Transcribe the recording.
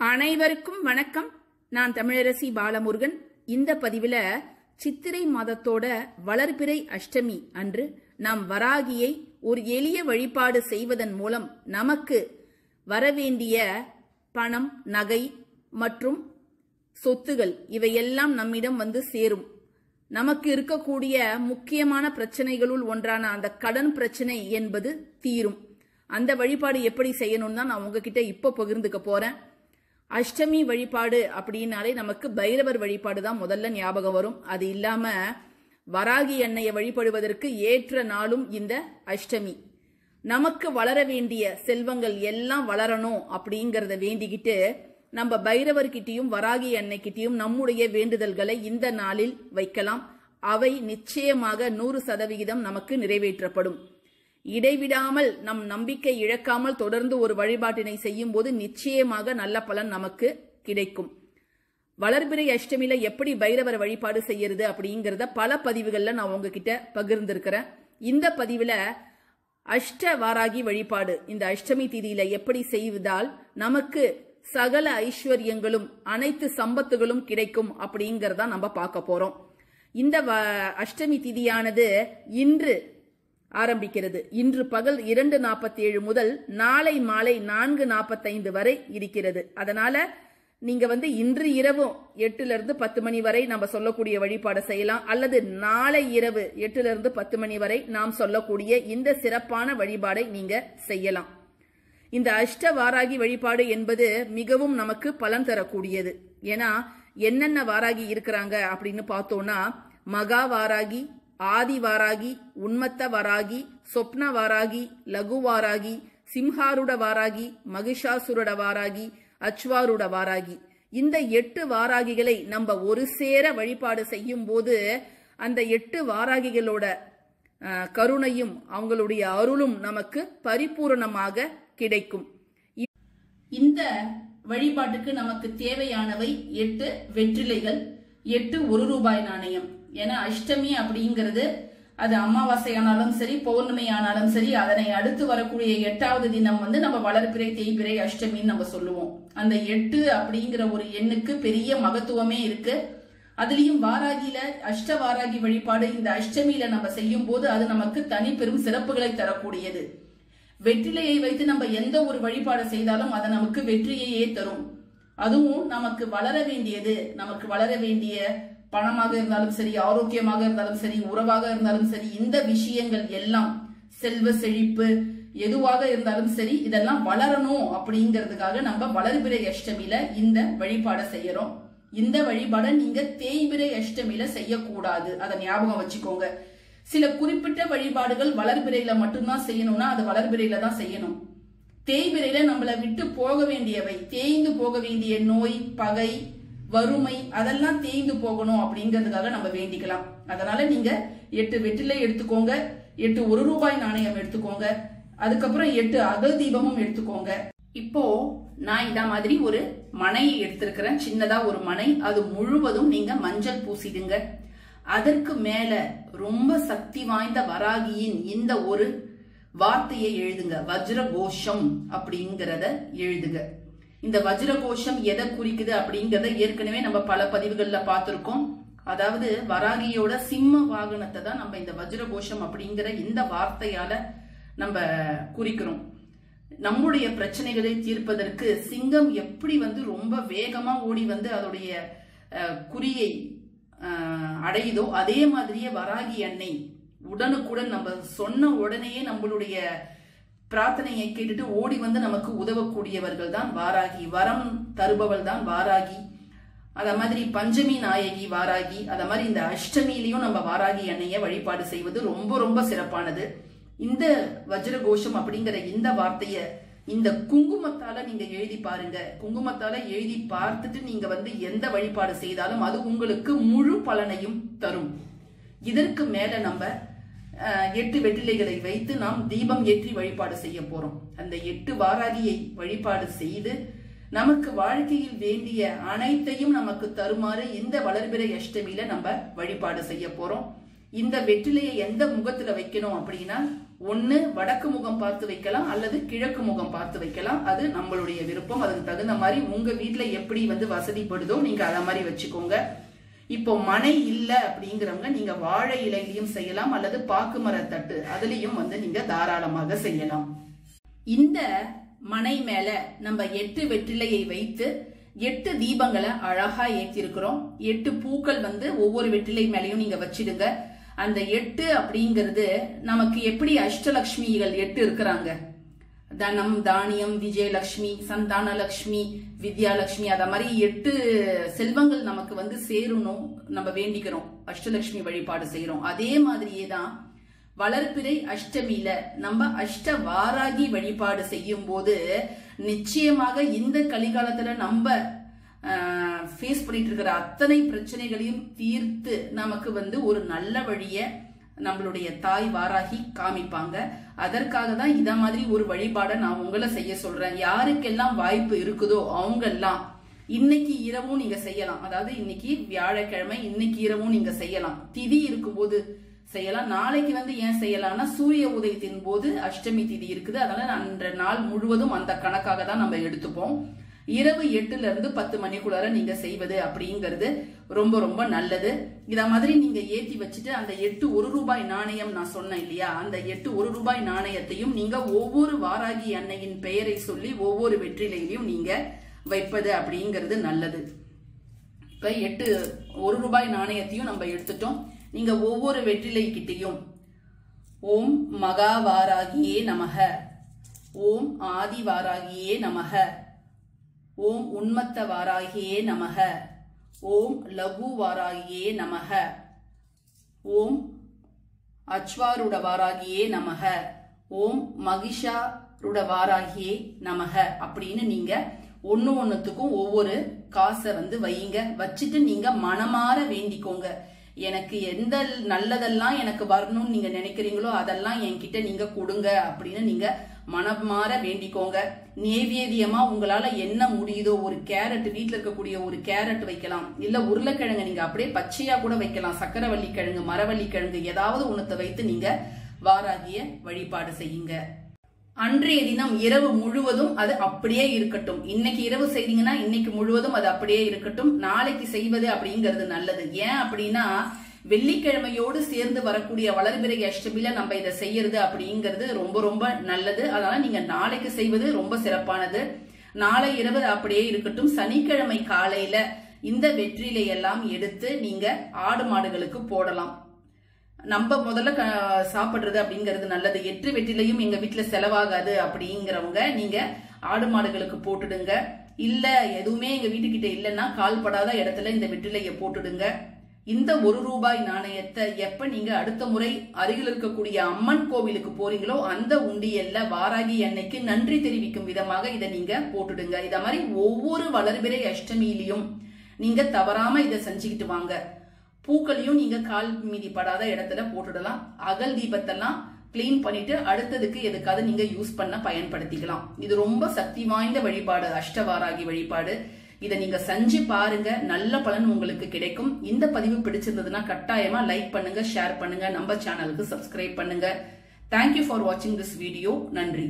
அனைவருக்கும் வணக்கம். நான் தமிழரசி பாலமுருகன். இந்த பதிவில் சித்திரை மாதத்தோட வளர்பிறை அஷ்டமி அன்று நாம் வராகியை ஒரு எளிய வழிபாடு செய்வதன் மூலம் நமக்கு வரவேண்டிய பணம் நகை மற்றும் சொத்துகள் இவையெல்லாம் நம்மிடம் வந்து சேரும். நமக்கு இருக்கக்கூடிய முக்கியமான பிரச்சனைகளுள் ஒன்றான அந்த கடன் பிரச்சனை என்பது தீரும். அந்த வழிபாடு எப்படி செய்யணும்னு தான் நான் உங்ககிட்ட இப்போ பகிர்ந்துக்க போறேன். அஷ்டமி வழிபாடு அப்படின்னாலே நமக்கு பைரவர் வழிபாடு தான் முதல்ல ஞாபகம் வரும். அது இல்லாம வராகி எண்ணெயை வழிபடுவதற்கு ஏற்ற நாளும் இந்த அஷ்டமி. நமக்கு வளர வேண்டிய செல்வங்கள் எல்லாம் வளரணும் அப்படிங்கறத வேண்டிக்கிட்டு நம்ம பைரவர்கிட்டையும் வராகி அன்னைக்கிட்டயும் நம்முடைய வேண்டுதல்களை இந்த நாளில் வைக்கலாம். அவை நிச்சயமாக நூறு சதவிகிதம் நமக்கு நிறைவேற்றப்படும். இடைவிடாமல் நம் நம்பிக்கை இழக்காமல் தொடர்ந்து ஒரு வழிபாட்டினை செய்யும் போது நிச்சயமாக நல்ல பலன் நமக்கு கிடைக்கும். வளர்பிறை அஷ்டமியில எப்படி பைரவர் வழிபாடு செய்யறது அப்படிங்கறத பல பதிவுகள்ல நான் உங்ககிட்ட பகிர்ந்திருக்கிறேன். இந்த பதிவுல அஷ்ட வாராகி வழிபாடு இந்த அஷ்டமி திதியில எப்படி செய்வதால் நமக்கு சகல ஐஸ்வர்யங்களும் அனைத்து சம்பத்துகளும் கிடைக்கும் அப்படிங்கறத நம்ம பார்க்க போறோம். இந்த வ- அஷ்டமி திதியானது இன்று ஆரம்பிக்கிறது. இன்று பகல் இரண்டு நாற்பத்தி ஏழு முதல் நாளை மாலை நான்கு நாற்பத்தைந்து வரை இருக்கிறது. அதனால நீங்க வந்து இன்று இரவும் எட்டுல இருந்து பத்து மணி வரை நம்ம சொல்லக்கூடிய வழிபாடை செய்யலாம். அல்லது நாளை இரவு எட்டுல இருந்து பத்து மணி வரை நாம் சொல்லக்கூடிய இந்த சிறப்பான வழிபாடை நீங்க செய்யலாம். இந்த அஷ்ட வாராகி வழிபாடு என்பது மிகவும் நமக்கு பலன் தரக்கூடியது. ஏன்னா என்னென்ன வாராகி இருக்கிறாங்க அப்படின்னு பார்த்தோம்னா மகா வாராகி ஆதி வாராகி உன்மத்த வாராகி சொப்ன வாராகி லகு வாராகி சிம்ஹாருட வாராகி மகிஷாசுருட வாராகி அச்வாருட வாராகி இந்த எட்டு வாராகிகளை நம்ம ஒரு சேர வழிபாடு செய்யும் போது அந்த எட்டு வாராகிகளோட கருணையும் அவங்களுடைய அருளும் நமக்கு பரிபூரணமாக கிடைக்கும். இந்த வழிபாட்டுக்கு நமக்கு தேவையானவை எட்டு வெற்றிலைகள் எட்டு ஒரு ரூபாய் நாணயம். ஏன்னா அஷ்டமி அப்படிங்கிறது அது அமாவாசை ஆனாலும் சரி பௌர்ணமி ஆனாலும் சரி அதனை அடுத்து வரக்கூடிய எட்டாவது தினம் வந்து நம்ம வளர்பிறை தேய்பிறை அஷ்டமின்னு நம்ம சொல்லுவோம். அந்த எட்டு அப்படிங்கிற ஒரு எண்ணுக்கு பெரிய மகத்துவமே இருக்கு. அதுலயும் வாராகியில அஷ்ட வாராகி வழிபாடு இந்த அஷ்டமியில நம்ம செய்யும் போது அது நமக்கு தனி பெரும் சிறப்புகளை தரக்கூடியது. வெற்றிலையை வைத்து நம்ம எந்த ஒரு வழிபாடு செய்தாலும் அது நமக்கு வெற்றியையே தரும். அதுவும் நமக்கு வளர வேண்டியது நமக்கு வளர வேண்டிய பணமாக இருந்தாலும் சரி ஆரோக்கியமாக இருந்தாலும் சரி உறவாக இருந்தாலும் சரி இந்த விஷயங்கள் எல்லாம் செல்வ செழிப்பு எதுவாக இருந்தாலும் சரி இதெல்லாம் வளரணும் அப்படிங்கிறதுக்காக நம்ம வளர்பிறை அஷ்டமியில இந்த வழிபாடை செய்யறோம். இந்த வழிபாடை நீங்க தேய்பிறை அஷ்டமியில செய்யக்கூடாது. அதை ஞாபகம் வச்சுக்கோங்க. சில குறிப்பிட்ட வழிபாடுகள் வளர்பிறையில மட்டும்தான் செய்யணும்னா அது வளர்பிறையில தான் செய்யணும். தேய்பிறையில நம்மளை விட்டு போக வேண்டியவை தேய்ந்து போக வேண்டிய நோய் பகை வறுமை அதெல்லாம் தேய்ந்து போகணும் அப்படிங்கிறதுக்காக நம்ம வேண்டிக்கலாம். அதனால நீங்க எட்டு வெற்றிலை எடுத்துக்கோங்க. எட்டு ஒரு ரூபாய் நாணயம் எடுத்துக்கோங்க. அதுக்கப்புறம் எட்டு அகல் தீபமும் எடுத்துக்கோங்க. இப்போ நான் இத மாதிரி ஒரு மனையை எடுத்திருக்கிறேன். சின்னதா ஒரு மனை. அது முழுவதும் நீங்க மஞ்சள் பூசிடுங்க. அதற்கு மேல ரொம்ப சக்தி வாய்ந்த வராகியின் இந்த ஒரு வார்த்தையை எழுதுங்க. வஜ்ர கோஷம் அப்படிங்கிறத எழுதுங்க. இந்த வஜ்ர கோஷம் எதை குறிக்குது அப்படிங்கறத ஏற்கனவே நம்ம பல பதிவுகள்ல பார்த்திருக்கோம். அதாவது வராகியோட சிம்ம வாகனத்தை தான் நம்ம இந்த வஜ்ர கோஷம் அப்படிங்கிற இந்த வார்த்தையால நம்ம குறிக்கிறோம். நம்முடைய பிரச்சனைகளை தீர்ப்பதற்கு சிங்கம் எப்படி வந்து ரொம்ப வேகமா ஓடி வந்து அதோடைய குறியை அடையுதோ அதே மாதிரியே வராகி எண்ணெய் உடனுக்குடன் நம்ம சொன்ன உடனேயே நம்மளுடைய பிரார்த்தனையை கேட்டுட்டு ஓடி வந்து நமக்கு உதவக்கூடியவர்கள் தான் வாராகி வரம் தருபவள் தான் வாராகி. அத மாதிரி பஞ்சமி நாயகி வாராகி அத மாதிரி இந்த அஷ்டமியிலையும் நம்ம வாராகி எண்ணெயை வழிபாடு செய்வது ரொம்ப ரொம்ப சிறப்பானது. இந்த வஜ்ர கோஷம் அப்படிங்கிற இந்த வார்த்தைய இந்த குங்குமத்தால நீங்க எழுதி பாருங்க. குங்குமத்தால எழுதி பார்த்துட்டு நீங்க வந்து எந்த வழிபாடு செய்தாலும் அது உங்களுக்கு முழு பலனையும் தரும். இதற்கு மேல நம்ம எட்டு வெற்றிலைகளை வைத்து நாம் தீபம் ஏற்றி வழிபாடு செய்ய போறோம். அந்த எட்டு வாராகியை வழிபாடு செய்து நமக்கு வாழ்க்கையில் வேண்டிய அனைத்தையும் நமக்கு தருமாறு இந்த வளர்பிறை அஷ்டமியில நம்ம வழிபாடு செய்ய போறோம். இந்த வெற்றிலையை எந்த முகத்துல வைக்கணும் அப்படின்னா ஒன்னு வடக்கு முகம் பார்த்து வைக்கலாம் அல்லது கிழக்கு முகம் பார்த்து வைக்கலாம். அது நம்மளுடைய விருப்பம். அதுக்கு தகுந்த மாதிரி உங்க வீட்டில் எப்படி வந்து வசதிப்படுதோ நீங்க அத மாதிரி வச்சுக்கோங்க. இப்போ மனை இல்லை அப்படிங்கிறவங்க நீங்க வாழை இலையிலையும் செய்யலாம் அல்லது பாக்கு மரத்தட்டு அதுலேயும் வந்து நீங்க தாராளமாக செய்யலாம். இந்த மனை மேல நம்ம எட்டு வெற்றிலையை வைத்து எட்டு தீபங்களை அழகா ஏற்றிருக்கிறோம் எட்டு பூக்கள் வந்து ஒவ்வொரு வெற்றிலை மேலையும் நீங்க வச்சிடுங்க. அந்த எட்டு அப்படிங்கிறது நமக்கு எப்படி அஷ்டலக்ஷ்மிகள் எட்டு இருக்கிறாங்க? தனம் தானியம் விஜயலட்சுமி சந்தானலட்சுமி வித்யாலட்சுமி அத மாதிரி எட்டு செல்வங்கள் நமக்கு வந்து சேரணும் நம்ம வேண்டிக்கிறோம். அஷ்டலட்சுமி வழிபாடு செய்யறோம் அதே மாதிரியே தான் வளர்ப்பிறை அஷ்டமியில நம்ம அஷ்ட வாராகி வழிபாடு செய்யும் போது நிச்சயமாக இந்த கலிகாலத்துல நம்ம ஃபேஸ் பண்ணிட்டு இருக்கிற அத்தனை பிரச்சனைகளையும் தீர்த்து நமக்கு வந்து ஒரு நல்ல வழியை நம்மளுடைய தாய் வாராகி காமிப்பாங்க. அதற்காக தான் இத மாதிரி ஒரு வழிபாடை நான் உங்களை செய்ய சொல்றேன். யாருக்கெல்லாம் வாய்ப்பு இருக்குதோ அவங்கெல்லாம் இன்னைக்கு இரவும் நீங்க செய்யலாம். அதாவது இன்னைக்கு வியாழக்கிழமை இன்னைக்கு இரவும் நீங்க செய்யலாம். திதி இருக்கும்போது செய்யலாம். நாளைக்கு வந்து ஏன் செய்யலாம்னா சூரிய உதயத்தின் போது அஷ்டமி திதி இருக்குது. அதனால அன்ற நாள் முழுவதும் அந்த கணக்காக தான் நம்ம எடுத்துப்போம். இரவு எட்டுல இருந்து பத்து மணிக்குள்ளார நீங்க செய்வது அப்படிங்கிறது ரொம்ப ரொம்ப நல்லது. இத மாதிரி நீங்க ஏத்தி வச்சுட்டு அந்த எட்டு ஒரு ரூபாய் நாணயம் நான் சொன்னேன் இல்லையா? அந்த எட்டு ஒரு ரூபாய் நாணயத்தையும் நீங்க ஒவ்வொரு வாராகி அன்னையின் பெயரை சொல்லி ஒவ்வொரு வெற்றிலையும் நீங்க வைப்பது அப்படிங்கிறது நல்லது. இப்ப எட்டு ஒரு ரூபாய் நாணயத்தையும் நம்ம எடுத்துட்டோம். நீங்க ஒவ்வொரு வெற்றிலை கிட்டையும் ஓம் மகா வாராகியே நமக. ஓம் ஆதி வாராகியே நமக. ஓம் உன்மத்த வாராகியே நமக. ஓம் லகு வாராகியே நமக. ஓம் அச்வாருடவாராகியே நமக. ஓம் மகிஷாருட வாராகியே நமக. அப்படின்னு நீங்க ஒன்னு ஒன்னுத்துக்கும் ஒவ்வொரு காசை வந்து வையுங்க. வச்சுட்டு நீங்க மனமாற வேண்டிக்கோங்க. எனக்கு எந்த நல்லதெல்லாம் எனக்கு வரணும்னு நீங்க நினைக்கிறீங்களோ அதெல்லாம் என்கிட்ட நீங்க கொடுங்க அப்படின்னு நீங்க மனமாற வேண்டிக்கோங்க. நேவேதியமா உங்களால என்ன முடியுதோ ஒரு கேரட் வீட்டில் இருக்கக்கூடிய ஒரு கேரட் வைக்கலாம். இல்ல உருளைக்கிழங்கு நீங்க அப்படியே பச்சையா கூட வைக்கலாம். சக்கரவள்ளி கிழங்கு மரவள்ளி கிழங்கு ஏதாவது உணத்தை வைத்து நீங்க வாராகிய வழிபாடு செய்யுங்க. அன்றைய தினம் இரவு முழுவதும் அது அப்படியே இருக்கட்டும். இன்னைக்கு இரவு செய்தீங்கன்னா இன்னைக்கு முழுவதும் அது அப்படியே இருக்கட்டும். நாளைக்கு செய்வது அப்படிங்கிறது நல்லது. ஏன் அப்படின்னா வெள்ளிக்கிழமையோடு சேர்ந்து வரக்கூடிய வளர்பிறை அஷ்டமியில நம்ம இதை செய்யறது அப்படிங்கிறது ரொம்ப ரொம்ப நல்லது. அதனால நீங்க நாளைக்கு செய்வது ரொம்ப சிறப்பானது. நாளை இரவு அப்படியே இருக்கட்டும். சனிக்கிழமை காலையில இந்த வெற்றிலை எல்லாம் எடுத்து நீங்க ஆடு மாடுகளுக்கு போடலாம். நம்ம முதல்ல க- அப்படிங்கிறது நல்லது. எட்டு வெற்றிலையும் எங்கள் வீட்டில் செலவாகாது அப்படிங்கிறவங்க நீங்கள் ஆடு மாடுகளுக்கு போட்டுடுங்க. இல்லை எதுவுமே எங்கள் வீட்டுக்கிட்ட இல்லைன்னா கால்படாத இடத்துல இந்த வெற்றிலையை போட்டுடுங்க. இந்த ஒரு ரூபாய் நாணயத்தை எப்ப நீங்க அடுத்த முறை அருகில் இருக்கக்கூடிய அம்மன் கோவிலுக்கு போறீங்களோ அந்த உண்டியல்ல வாராகி எண்ணெய்க்கு நன்றி தெரிவிக்கும் விதமாக இதை நீங்க போட்டுடுங்க. இத மாதிரி ஒவ்வொரு வளர்பிறை அஷ்டமியிலையும் நீங்க தவறாம இதை செஞ்சுக்கிட்டு வாங்க. பூக்களையும் நீங்க கால் மீதி படாத இடத்துல போட்டுடலாம். அகல் தீபத்தெல்லாம் க்ளீன் பண்ணிட்டு அடுத்ததுக்கு எதுக்காவது நீங்க யூஸ் பண்ண பயன்படுத்திக்கலாம். இது ரொம்ப சக்தி வாய்ந்த வழிபாடு அஷ்டவாராகி வழிபாடு. இதை நீங்க செஞ்சு பாருங்க. நல்ல பலன் உங்களுக்கு கிடைக்கும். இந்த பதிவு பிடிச்சிருந்ததுன்னா கட்டாயமா லைக் பண்ணுங்க ஷேர் பண்ணுங்க. நம்ம சேனலுக்கு சப்ஸ்கிரைப் பண்ணுங்க. தேங்க்யூ ஃபார் வாட்சிங் திஸ் வீடியோ நன்றி.